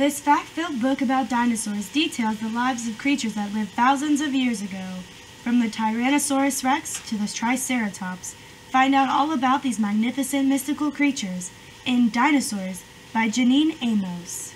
This fact-filled book about dinosaurs details the lives of creatures that lived thousands of years ago, from the Tyrannosaurus rex to the Triceratops. Find out all about these magnificent mystical creatures in Dinosaurs by Janine Amos.